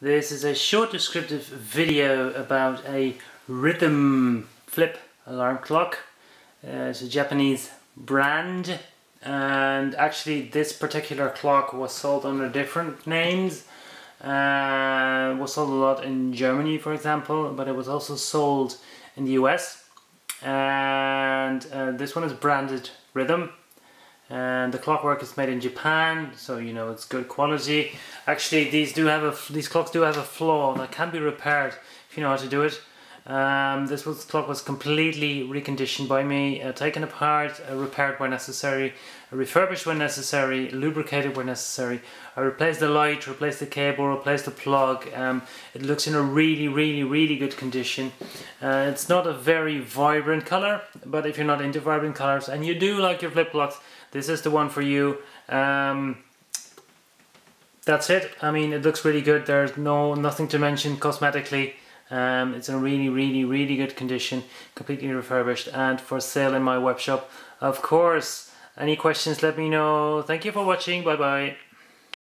This is a short descriptive video about a rhythm flip alarm clock. Uh, it's a Japanese brand and actually this particular clock was sold under different names. Uh, was sold a lot in Germany for example but it was also sold in the US and uh, this one is branded Rhythm and the clockwork is made in Japan so you know it's good quality. Actually these do have a these clocks do have a flaw that can be repaired if you know how to do it um, this was, clock was completely reconditioned by me, uh, taken apart, uh, repaired where necessary, refurbished when necessary, lubricated where necessary. I replaced the light, replaced the cable, replaced the plug. Um, it looks in a really, really, really good condition. Uh, it's not a very vibrant color, but if you're not into vibrant colors and you do like your flip flops, this is the one for you. Um, that's it. I mean, it looks really good. There's no nothing to mention cosmetically. Um, it's in really, really, really good condition, completely refurbished and for sale in my web shop. Of course, any questions, let me know. Thank you for watching. Bye bye.